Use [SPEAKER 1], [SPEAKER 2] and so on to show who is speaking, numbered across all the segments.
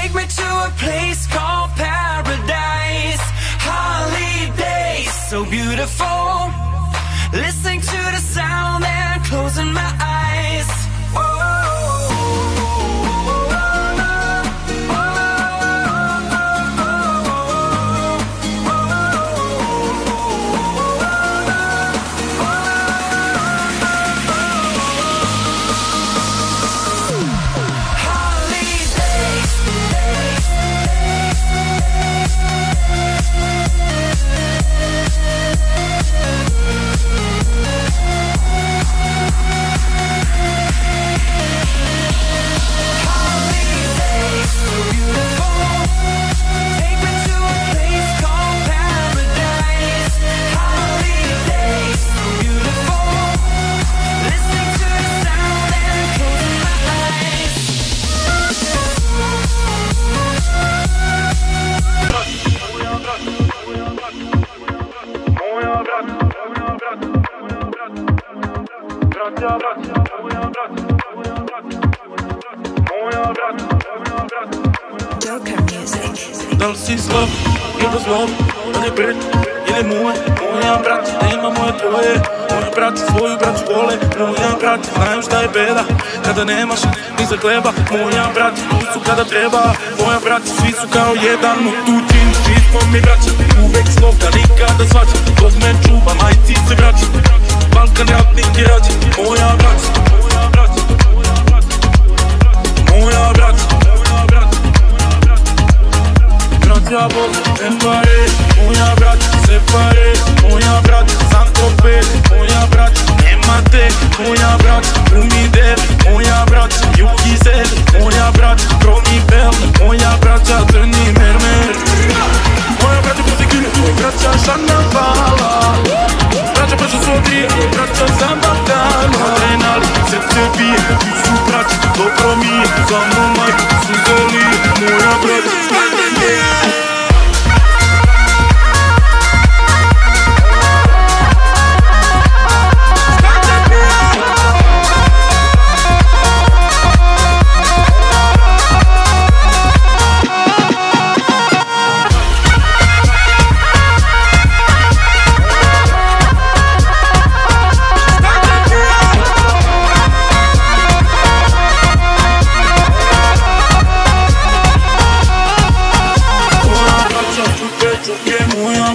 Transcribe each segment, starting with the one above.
[SPEAKER 1] Take me to a place called paradise. Holidays so beautiful. Listening to the
[SPEAKER 2] Da li si slab ili zlob Da li bret ili moj? Moja brat, nema moje tvoje. Moja brat, svoju braću vole. Moja brat, znaju šta je beda. Kada nemaš ni za gleba Moja brat, tu su kada treba. Moja brat, svi su kao jedan U tuđin, svi smo mi braća Uvek sloga, nikada svađa Dok me čuva, majci se vraća Balkan ratnik je rađa Moja brat, moja brat Moja brat, moja brat mi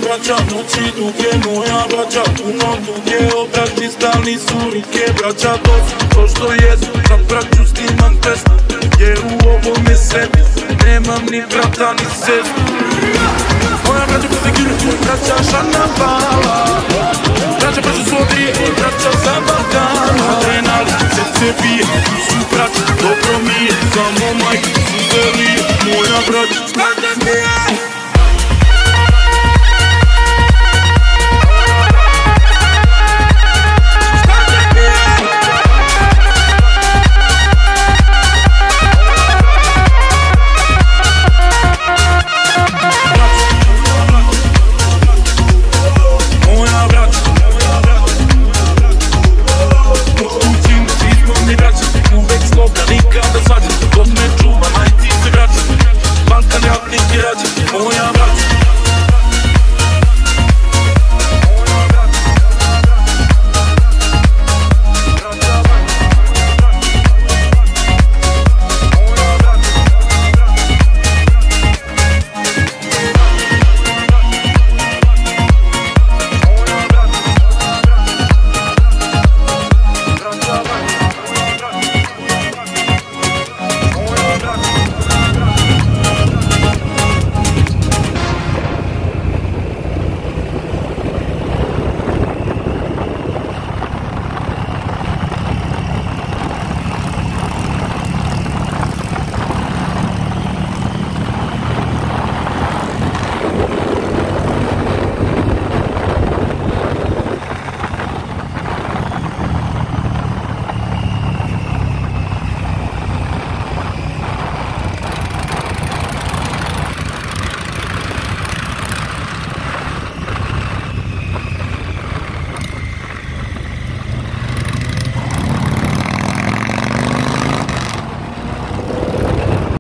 [SPEAKER 2] braća Noći duge moja braća Puno duge obrati stalni su rike braća To su to što jesu Na braću snimam test Jer u ovome sebi Nemam ni brata ni sestru. Moja braća bez nekinu Tvoja braća šana bala Braća braća su braća zabagala Adrenalin srce bije Tu su braća dobro mi je Samo majke su Moja braća Braća mi